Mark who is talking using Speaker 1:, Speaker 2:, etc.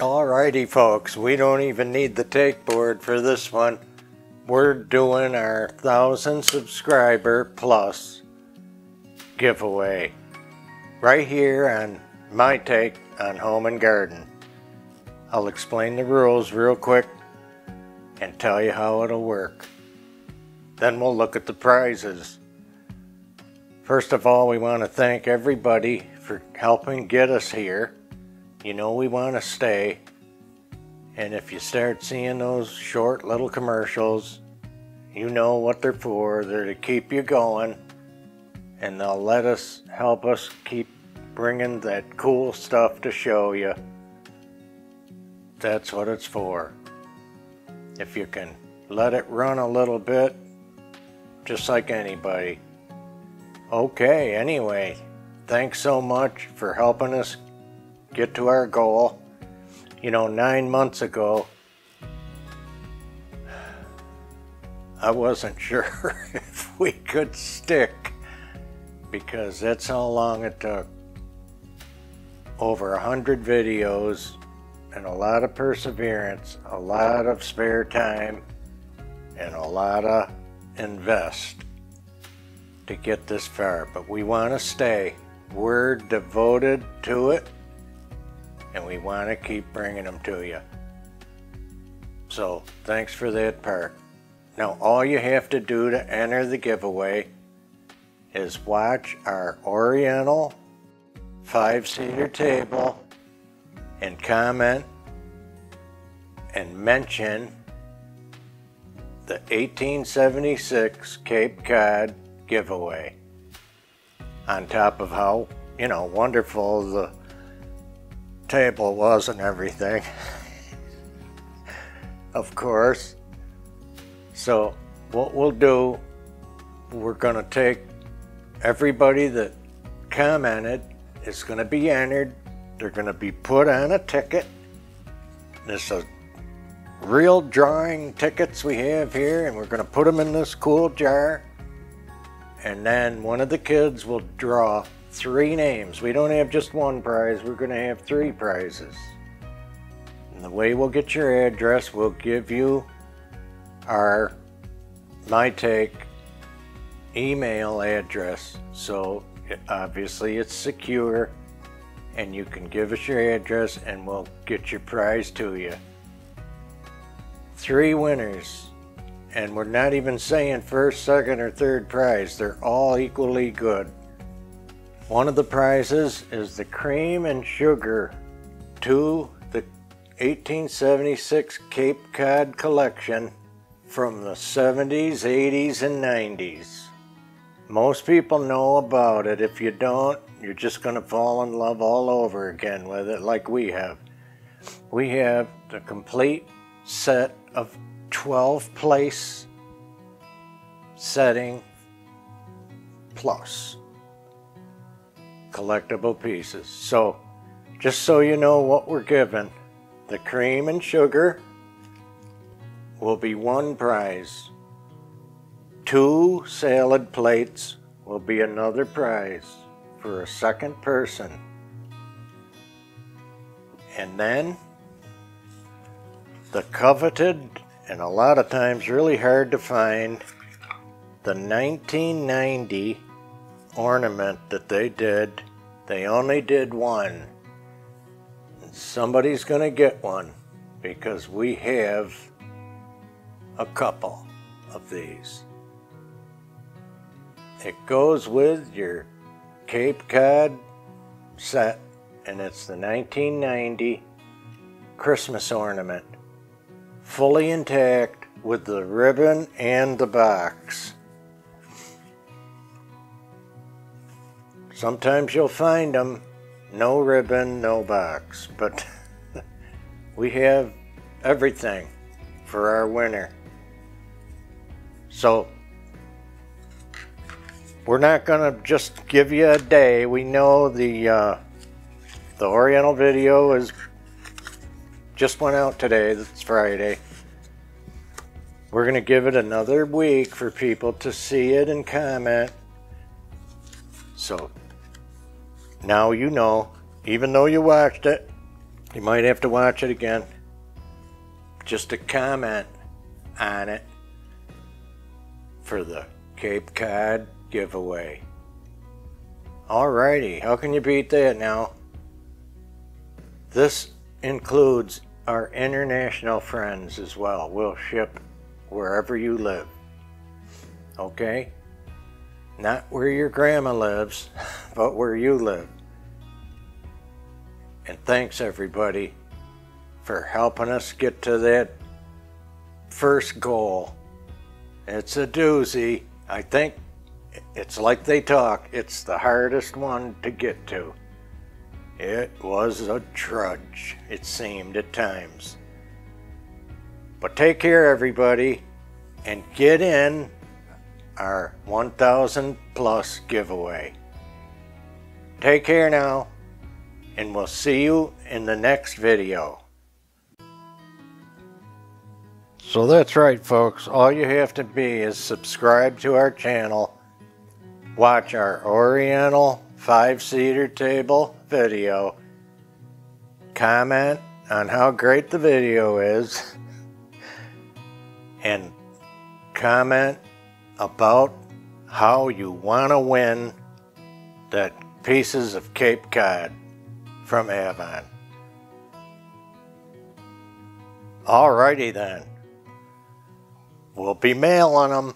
Speaker 1: Alrighty folks, we don't even need the take board for this one. We're doing our 1000 subscriber plus giveaway right here on my take on home and garden. I'll explain the rules real quick and tell you how it'll work. Then we'll look at the prizes. First of all, we want to thank everybody for helping get us here. You know we want to stay. And if you start seeing those short little commercials, you know what they're for. They're to keep you going. And they'll let us help us keep bringing that cool stuff to show you. That's what it's for. If you can let it run a little bit, just like anybody. Okay, anyway, thanks so much for helping us get to our goal. You know, nine months ago, I wasn't sure if we could stick because that's how long it took. Over a hundred videos and a lot of perseverance, a lot of spare time, and a lot of invest to get this far. But we want to stay. We're devoted to it and we want to keep bringing them to you. So thanks for that part. Now all you have to do to enter the giveaway is watch our Oriental five-seater table and comment and mention the 1876 Cape Cod giveaway on top of how, you know, wonderful the table was and everything. of course. So what we'll do, we're going to take everybody that commented is going to be entered. They're going to be put on a ticket. This is real drawing tickets we have here and we're going to put them in this cool jar. And then one of the kids will draw three names. We don't have just one prize, we're going to have three prizes. And the way we'll get your address, we'll give you our My Take email address. So obviously it's secure and you can give us your address and we'll get your prize to you. Three winners. And we're not even saying first, second, or third prize. They're all equally good. One of the prizes is the cream and sugar to the 1876 Cape Cod collection from the 70s, 80s, and 90s. Most people know about it. If you don't, you're just going to fall in love all over again with it like we have. We have the complete set of 12 place setting plus collectible pieces. So, just so you know what we're given, the cream and sugar will be one prize. Two salad plates will be another prize for a second person. And then the coveted and a lot of times really hard to find the 1990 ornament that they did, they only did one. Somebody's going to get one because we have a couple of these. It goes with your Cape Cod set and it's the 1990 Christmas ornament. Fully intact with the ribbon and the box. Sometimes you'll find them, no ribbon, no box, but we have everything for our winter. So we're not gonna just give you a day. We know the uh, the Oriental video is just went out today. It's Friday. We're gonna give it another week for people to see it and comment. So now you know, even though you watched it, You might have to watch it again. Just a comment on it for the Cape Cod giveaway. Alrighty, how can you beat that now? This includes our international friends as well. We'll ship wherever you live. Okay? Not where your grandma lives, but where you live. And thanks everybody for helping us get to that first goal. It's a doozy. I think it's like they talk, it's the hardest one to get to. It was a trudge, it seemed at times. But take care, everybody, and get in our 1000 plus giveaway. Take care now, and we'll see you in the next video. So that's right, folks. All you have to be is subscribe to our channel, watch our Oriental five-seater table video, comment on how great the video is, and comment about how you want to win that pieces of Cape Cod from Avon. Alrighty then. We'll be mailing them.